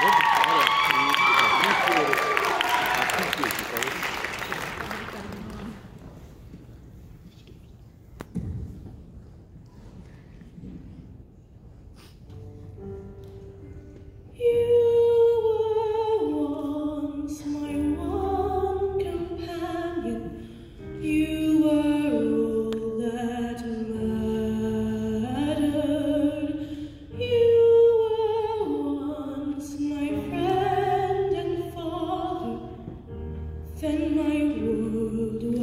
Obrigado. than my world.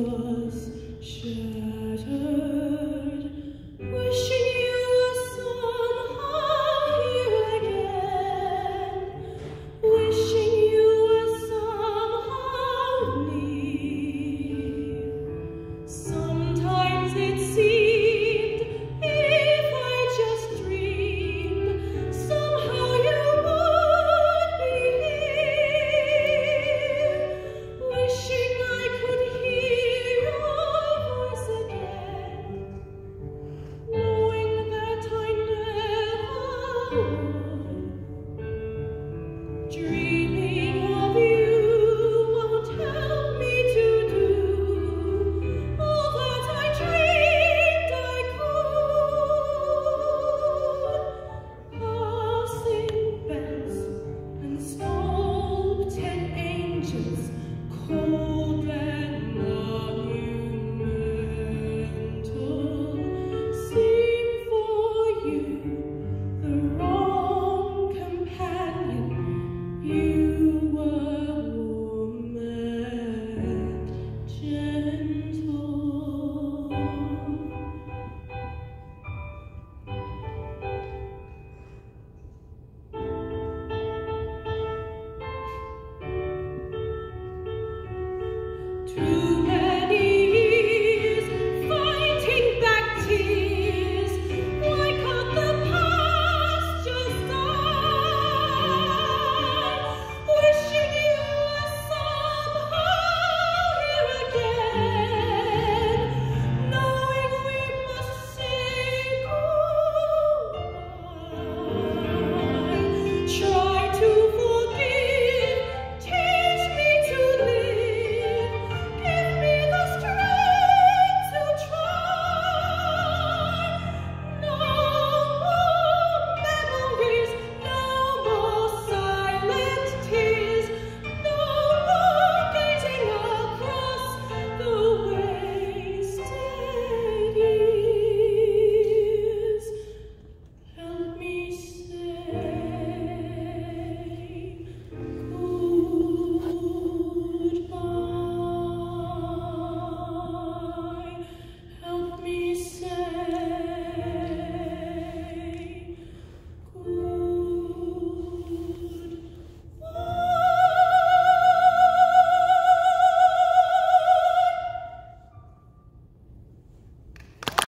To